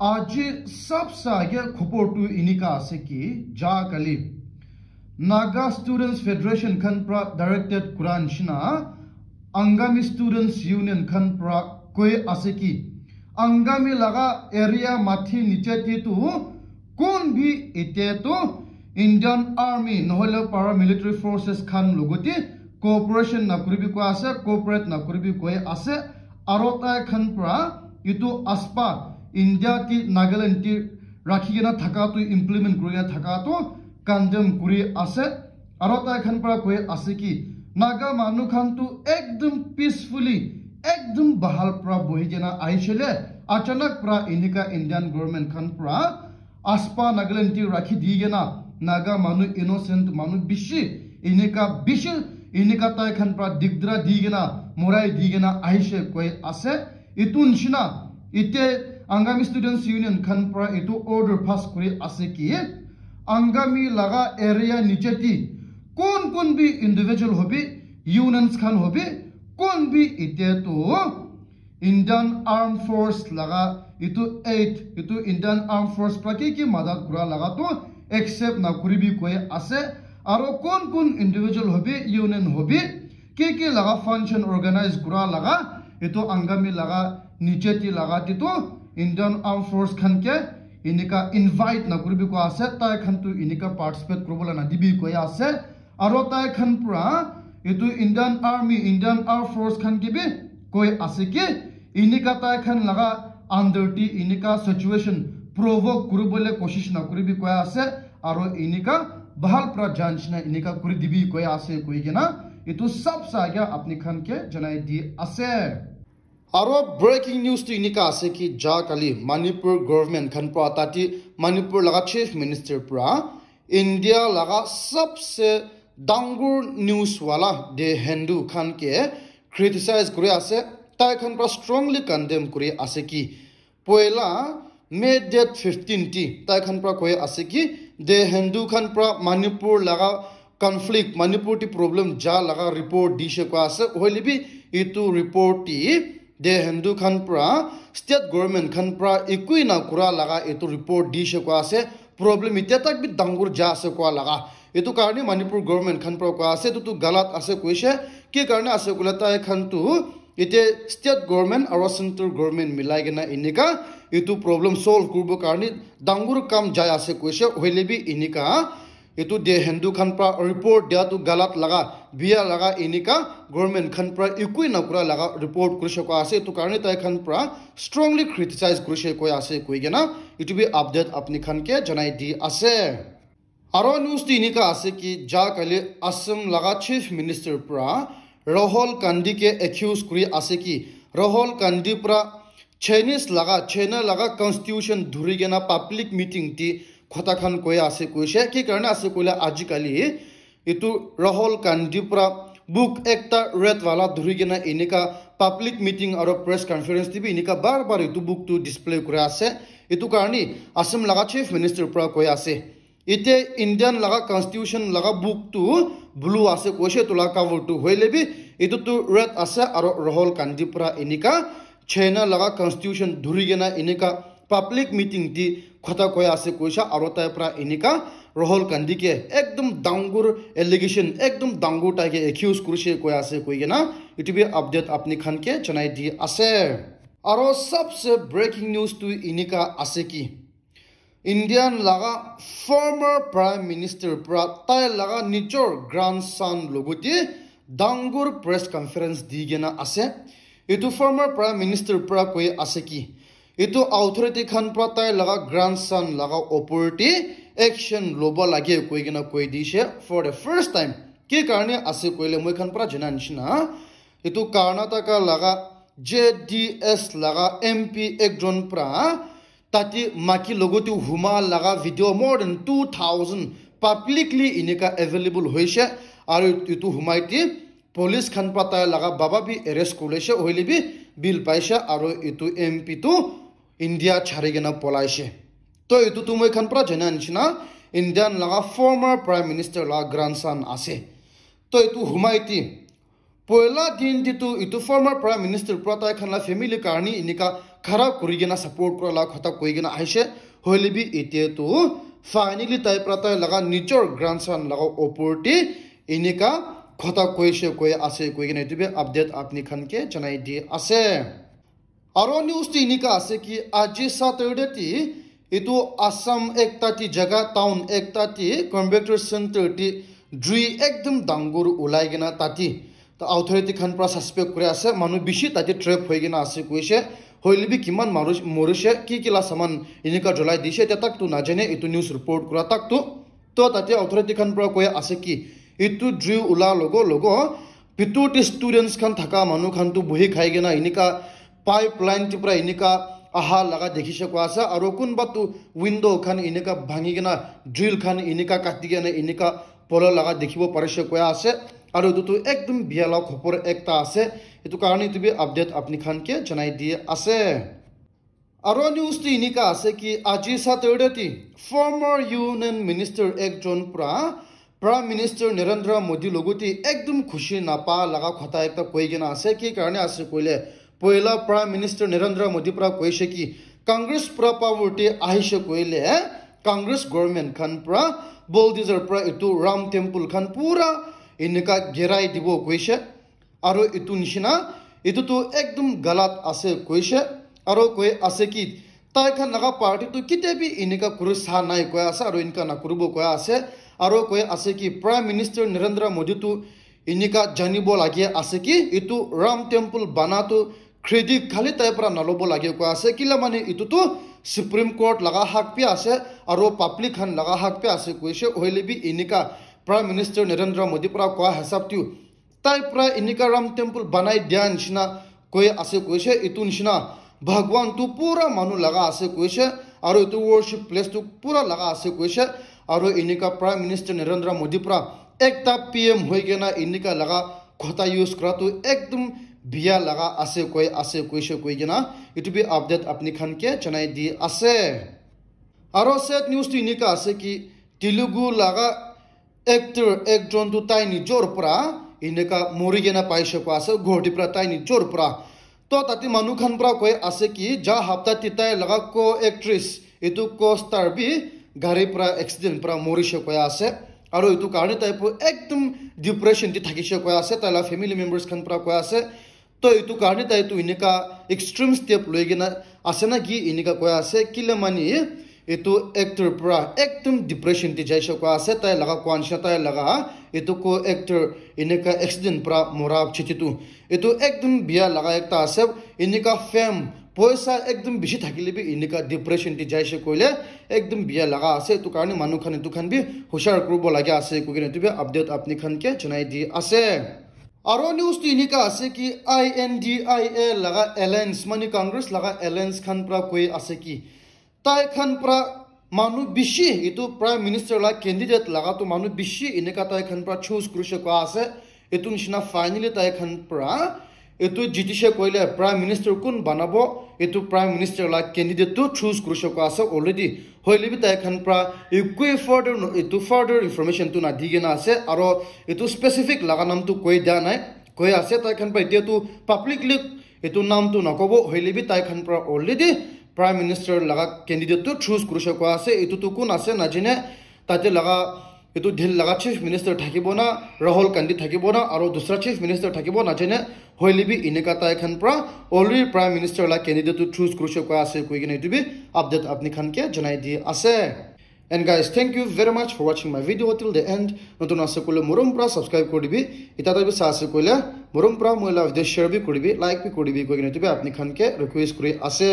আজি সবসাগে খবরটু ইনিকা আছে কি যা কালি নাগা স্টুডেন্টস ফেডারেশন খান প্রা ডাইরেক্টেড কুরান শিনা আঙ্গামি স্টুডেন্টস ইউনিয়ন খান প্রা কই আছে কি আঙ্গামি লাগা এরিয়া মাথি নিচে তু কোন ভি এতে তো ইন্ডিয়ান আর্মি নহলে পারা মিলিটারি ফোর্সেস খান লগতি কোঅপারেশন না করিবি কো আছে কোঅপারেট না করিবি কই আছে আৰু তাই খান প্ৰা ইটো আসপা ইণ্ডিয়া টি নাগালেণ্ড টি ৰাখি কিনে থকাটো ইমপ্লিমেণ্ট কৰি থকাটো কণ্ডেম কৰি আছে আৰু তাইখন পৰা কৈ আছে কি নাগা মানুহখনটো একদম পিচফুলি একদম বাহাল পৰা বহি কিনে আহিছিলে আচানক পৰা এনেকুৱা ইণ্ডিয়ান গভৰ্ণমেণ্টখন পৰা আসপা নাগালেণ্ড টি ৰাখি দি কিনে নাগা মানুহ ইনচেণ্ট মানুহ বেছি এনেকুৱা বেছি এনেকুৱা তাইখন পৰা দিগদাৰ দি কিনে মৰাই দি কিনে আহিছে কৈ আছে ইটো নিচিনা এতিয়া আংগামী ষ্টুডেণ্টছ ইউনিয়ন খান পৰা এইটো অৰ্ডাৰ পাছ কৰি আছে কি আংগামী লগা এৰিয়া নিচেতি কোন কোন বি ইণ্ডিভিজুৱেল হবি ইউনিয়নছ খান হবি কোন বি এতিয়াতো ইণ্ডিয়ান আৰ্ম ফ'ৰ্চ লগা এইটো এইট এইটো ইণ্ডিয়ান আৰ্ম ফ'ৰ্চ পৰা কি কি মাদত কৰা লগাটো একচেপ্ট নকৰিবি কৈ আছে আৰু কোন কোন ইণ্ডিভিজুৱেল হবি ইউনিয়ন হবি কি কি লগা function organise Indian armed force খানকে এনেকা ইনভাইট নকৰিবি কৈ আছে তাই খানটো এনেকা পাৰ্টিচিপেট কৰিবলৈ নাদিবি কৈ আছে আৰু তাই খান পৰা এইটো Indian army Indian armed force খান কিবি কৈ আছে কি এনেকা তাই খান লগা আণ্ডাৰটি এনেকা চিটুৱেশ্যন প্ৰভোক কৰিবলৈ কোচিছ নকৰিবি কৈ আছে আৰু এনেকা ভাল পৰা জাঞ্চ না এনেকা কৰি দিবি কৈ আছে কৈ কিনা এইটো চব চাগে আপুনি খানকে জনাই দি আছে আৰু ব্ৰেকিং নিউজটো এনেকুৱা আছে কি যা কালি মণিপুৰ গভৰ্ণমেণ্ট খান পৰা তাতি মণিপুৰ লগা চিফ মিনিষ্টাৰ পৰা ইণ্ডিয়া লগা চবচে ডাঙৰ নিউজৱালা দে হিন্দু খানকে ক্ৰিটিচাইজ কৰি আছে তাই খান পৰা ষ্ট্ৰংলি কণ্ডেম কৰি আছে কি পইলা মে ডেট ফিফটিন টি তাই খান পৰা কৈ আছে কি দে হিন্দু খান পৰা মণিপুৰ লগা কনফ্লিক্ট মণিপুৰ টি প্ৰব্লেম যা লগা ৰিপৰ্ট দিছে কোৱা আছে হ'লেবি দে হিন্দু খান পৰা ষ্টেট গভৰ্ণমেণ্ট খান পৰা একোৱেই নকৰা লগা এইটো ৰিপৰ্ট দিছে কোৱা আছে প্ৰব্লেম এতিয়া তাক বি ডাঙৰ যা আছে কোৱা লগা এইটো কাৰণে মণিপুৰ গভৰ্ণমেণ্ট খান পৰা কোৱা আছে এইটোতো গালাত আছে কৈছে কি কাৰণে আছে ক'লে তাই খানটো এতিয়া ষ্টেট গভৰ্ণমেণ্ট আৰু চেণ্ট্ৰেল গভৰ্ণমেণ্ট মিলাই কিনে এনেকা এইটো প্ৰব্লেম চল্ভ কৰিবৰ কাৰণে ডাঙৰ কাম যাই আছে কৈছে হ'লে বি এনেকা এইটো দে হিন্দু খান পৰা ৰিপৰ্ট দিয়াটো গালাত লগা বিয়া লগা এনেকা গভৰ্ণমেণ্ট খান পৰা একোৱেই নকৰা লগা ৰিপৰ্ট কৰিছে কোৱা আছে এইটো কাৰণে তাই খান পৰা ষ্ট্ৰংলি ক্ৰিটিচাইজ কৰিছে কৈ আছে কৈ কিনা এইটো বি আপডেট আপুনি খানকে জনাই দি আছে আৰু নিউজটো এনেকা আছে কি যা কালি আছাম লগা চিফ মিনিষ্টাৰ পৰা ৰহল কান্দিকে একিউজ কৰি আছে কি ৰহল কান্দিৰ পৰা চাইনিজ লগা চাইনা লগা কনষ্টিটিউশ্যন ধৰি কিনে পাব্লিক মিটিং দি কথাখন কৈ আছে কৈছে কি কাৰণে আছে কৈলে আজিকালি এইটো ৰহল কান্দিৰ পৰা বুক একটা ৰেডৱালা ধৰি কিনে এনেকা পাব্লিক মিটিং আৰু প্ৰেছ কনফাৰেঞ্চ দিবি এনেকা বাৰ বাৰ এইটো বুকটো ডিছপ্লে কৰি আছে। এইটো কাৰণে আছাম লগা চিফ মিনিষ্টাৰৰ পৰা কৈ আছে এতিয়া ইণ্ডিয়ান লগা কনষ্টিটিউশ্যন লগা বুকটো ব্লু আছে কৈছে তোলা কাভাৰটো হৈ ল'বি। এইটোতো ৰেড আছে আৰু ৰহল কান্দিৰ পৰা এনেকা চাইনা লগা কনষ্টিটিউশ্যন ধৰি কিনে এনেকা পাব্লিক মিটিং দি কথা কৈ আছে কৈছে আৰু তাৰ পৰা এনেকা ৰহল কান্দিকে একদম ডাঙৰ এলিগেশ্যন একদম ডাঙৰ তাইকে একিউজ কৰিছে কৈ আছে কৈ কিনা। এইটো বি আপডেট আপুনি খানকে জনাই দি আছে। আৰু চবচে ব্ৰেকিং নিউজটো এনেকা আছে কি? ইণ্ডিয়ান লগা ফৰ্মাৰ প্ৰাইম মিনিষ্টাৰ পৰা তাই লগা নিজৰ গ্ৰাণ্ড ছান লগতে ডাঙৰ প্ৰেছ কনফাৰেঞ্চ দি কিনে আছে। এইটো ফৰ্মাৰ প্ৰাইম মিনিষ্টাৰ পৰা কৈ আছে কি? এইটো অথৰিটি খান পৰা তাই লগা গ্ৰাণ্ড ছান লগা অপৰিটি একশ্যন ল'ব লাগে কৈ কিনে কৈ দিছে ফৰ দ্য ফাৰ্ষ্ট টাইম কি কাৰণে আছে কৈলে মই খান পৰা জনা নিচিনা এইটো কৰ্ণাটকা লগা জে ডি এছ লগা এম পি একজন পৰা তাতে মাকি লগতে হুমা লগা ভিডিঅ' মোৰ দেন টু থাউজেণ্ড পাব্লিকলি এনেকুৱা এভেইলেবল হৈছে আৰু এইটো সোমাইটি পুলিচ খান পৰা তাই লগা বাবা বি এৰেষ্ট কৰিছে হ'লে বি বিল পাইছে আৰু এইটো এম পিটো ইণ্ডিয়া চাৰি কিনে পলাইছে তো এইটোতো মই খান পৰা জনা নিচিনা ইণ্ডিয়ান লগা ফৰ্মাৰ প্ৰাইম মিনিষ্টাৰ লগা গ্ৰাণ্ড ছান আছে তো এইটো সোমাইটি পইলা দিনটিতো এইটো ফৰ্মাৰ প্ৰাইম মিনিষ্টাৰ পৰা তাই খানা ফেমিলিৰ কাৰণে এনেকুৱা খাৰা কৰি কিনে ছাপৰ্ট কৰা লগা কথা কৈ কিনে আহিছে হ'লে বি এতিয়াতো ফাইনেলি তাই পৰা তাই লগা নিজৰ গ্ৰাণ্ড চান লগা ওপৰতে এনেকা কথা কৈছে কৈ আছে কৈ কিনে এইটো আপডেট আপুনি খানকে জনাই দি আছে আৰু নিউজটো এনেকা আছে কি আজি ছেটাৰডেটি এইটো আছাম একটাটি জেগা টাউন একটাটি কম্পিউটাৰ চেণ্টাৰটি জুই একদম ডাঙৰ ওলাই কিনে তাতি অথৰিটি খান পৰা ছাছপেক্ট কৰি আছে মানুহ বেছি তাতে ট্ৰেপ হৈ কিনে আছে কৈছে হ'লে বি কিমান মাৰু মৰিছে কি কিলা চামান এনেকুৱা জ্বলাই দিছে এতিয়া তাকতো নাজানে এইটো নিউজ ৰিপৰ্ট কৰা তাকতো তো তাতে অথৰিটি খান পৰা কৈ আছে কি এইটো জুই ওলা লগ লগ ভিতৰতে ষ্টুডেণ্টছ খান থকা মানুহ খানটো বহি খাই কিনে এনেকুৱা পাইপ লাইনটোৰ পৰা এনেকুৱা অহা লগা দেখিছে কোৱা আছে আৰু কোনোবাতো উইণ্ড' খান এনেকুৱা ভাঙি কিনে ড্ৰিল খান এনেকুৱা কাটি কিনে এনেকুৱা পল লগা দেখিব পাৰিছে কোৱা আছে আৰু এইটোতো একদম বিয়ালা খবৰ একটা আছে এইটো কাৰণে এইটো আপডেট আপুনি খানকে জনাই দিয়ে আছে আৰু নিউজটো এনেকুৱা আছে কি আজি ছেটাৰডেটি ফৰ্মাৰ ইউনিয়ন মিনিষ্টাৰ একজন পৰা প্ৰাইম মিনিষ্টাৰ নৰেন্দ্ৰ মোদী লগতে একদম খুচি নাপা লগা কথা এটা কৈ কিনে আছে কি কাৰণে আছে কৈলে পহিলা প্ৰাইম মিনিষ্টাৰ নৰেন্দ্ৰ মোদীৰ পৰা কৈছে কি কংগ্ৰেছ পৰা পাৱৰ্টি আহিছে কৈলে কংগ্ৰেছ গভৰ্ণমেণ্ট খান পৰা বলডিজৰ পৰা এইটো ৰাম টেম্পল খান পুৰা এনেকুৱা ঘেৰাই দিব কৈছে আৰু এইটো নিচিনা এইটোতো একদম গালাত আছে কৈছে আৰু কৈ আছে কি তাই খান লগা পাৰ্টিটো কেতিয়াবি এনেকুৱা কৰি চাহ নাই কৈ আছে আৰু এনেকুৱা নকৰিব কৈ আছে আৰু কৈ আছে কি প্ৰাইম মিনিষ্টাৰ নৰেন্দ্ৰ মোদীটো এনেকুৱা জানিব লাগে আছে কি এইটো ৰাম টেম্পল বনাটো ক্ৰেডিট খালি তাইৰ পৰা নল'ব লাগে কৈ আছে কিলা মানে এইটোতো সুপ্ৰিম কোৰ্ট লগা হাক পে আছে আৰু পাব্লিক খান লগা হাক পে আছে কৈছে হ'লে বি এনেকুৱা প্ৰাইম মিনিষ্টাৰ নৰেন্দ্ৰ মোদীৰ পৰা কোৱা হিচাপটো তাই পৰা এনেকুৱা ৰাম টেম্পল বনাই দিয়া নিচিনা কৈ আছে কৈছে এইটো নিচিনা ভগৱানটো পুৰা মানুহ লগা আছে কৈছে আৰু এইটো ৱৰ্শ্বিপ প্লেচটো পুৰা লগা আছে কৈছে আৰু এনেকুৱা প্ৰাইম মিনিষ্টাৰ নৰেন্দ্ৰ মোদীৰ পৰা একটা পি এম হৈ কিনে এনেকুৱা লগা কথা ইউজ কৰাটো একদম বিয়া লগা আছে কৈ আছে কৈছে কৈ কিনা এইটো বি আপডেট আপুনি খানকে জনাই দি আছে আৰু ছেট নিউজটো এনেকুৱা আছে কি তেলেগু লগা এক্টৰ একজনটো তাই নিজৰ পৰা এনেকুৱা মৰি কিনে পাইছে কোৱা আছে গুৱাহাটীৰ পৰা তাই নিজৰ পৰা তো তাতে মানুহ খান পৰা কৈ আছে কি যা সপ্তাহত তাই লগা ক এক্ট্ৰেছ এইটো ক ষ্টাৰ বি গাড়ীৰ পৰা এক্সিডেণ্ট পৰা মৰিছে কৈ আছে আৰু এইটো কাৰণে তাই একদম ডিপ্ৰেশ্যন দি থাকিছে কৈ আছে তাই লগা ফেমিলি মেম্বাৰ্ছ খান পৰা কৈ আছে তো এইটো কাৰণে তাইতো এনেকুৱা এক্সট্ৰিম ষ্টেপ লৈ কিনে আছে না কি এনেকুৱা কৈ আছে কিলে মানে এইটো এক্টৰ পৰা একদম ডিপ্ৰেশ্যন দি যাইছে কোৱা আছে তাই লগা কোৱা নিচিনা তাই লগা এইটো কো এক্টৰ এনেকুৱা এক্সিডেণ্ট পৰা মৰা চিঠিটো এইটো একদম বিয়া লগা একটা আছে এনেকুৱা ফেম পইচা একদম বেছি থাকিলে বি এনেকুৱা ডিপ্ৰেশ্যন দি যাইছে কৈলে একদম বিয়া লগা আছে এইটো কাৰণে মানুহ খান এইটো খান বি হুঁচিয়াৰ কৰিব লাগে আছে কৈ কিনে এইটো বি আপডেট আপুনি খানকে জনাই দি আছে আৰু নিউজটো এনেকুৱা আছে কি আই এন ডি আই এ লগা এলায়েন্স মানে কংগ্ৰেছ লগা এলায়েন্স খান পৰা কৈ আছে কি তাই খান পৰা মানুহ বেছি এইটো প্ৰাইম মিনিষ্টাৰ লগা কেণ্ডিডেট লগাটো মানুহ বেছি এনেকুৱা তাই খান পৰা চুজ কৰিছে কোৱা আছে এইটো নিচিনা ফাইনেলি তাই খান পৰা এইটো জিতিছে কৈলে প্ৰাইম মিনিষ্টাৰ কোন বনাব এইটো প্ৰাইম মিনিষ্টাৰ লগা কেণ্ডিডেটটো চুজ কৰিছে কোৱা আছে অলৰেডি হ'লে বি তাই খান পৰা একোৱে ফাৰ্ডাৰ এইটো ফাৰ্ডাৰ ইনফৰ্মেশ্যনটো নাদি কিনে আছে আৰু এইটো স্পেচিফিক লগা নামটো কৈ দিয়া নাই কৈ আছে তাই খান পৰা এতিয়াতো পাব্লিকলি এইটো নামটো নক'ব হ'লে বি তাই খান পৰা অলৰেডি প্ৰাইম মিনিষ্টাৰ লগা কেণ্ডিডেটটো চুজ কৰিছে কোৱা আছে এইটোতো কোন আছে নাজানে তাতে লগা এইটো ঢিল লগা চিফ মিনিষ্টাৰ থাকিব না ৰাহুল গান্ধী থাকিব না আৰু দুসৰা চিফ মিনিষ্টাৰ থাকিব নাজানে হ'লে বি এনেকুৱা তাই খান পৰা অলৰেডি প্ৰাইম মিনিষ্টাৰ লগা কেণ্ডিডেটটো চুজ কৰিছে কোৱা আছে কৈ কিনে এইটো বি আপডেট আপুনি খানকে জনাই দি আছে and guys thank you very much for ৱাচিং my video' till the end নতুন আছে ক'লে মৰম পৰা ছাবস্ক্ৰাইব কৰি দিবি এতিয়া তই চাহ আছে ক'লে মৰম পৰা মই ভিডিঅ' শ্বেয়াৰ বি কৰিবি লাইক বি কৰিবি কৈ কিনে এইটো বি আপুনি খানকে ৰিকুৱেষ্ট কৰি আছে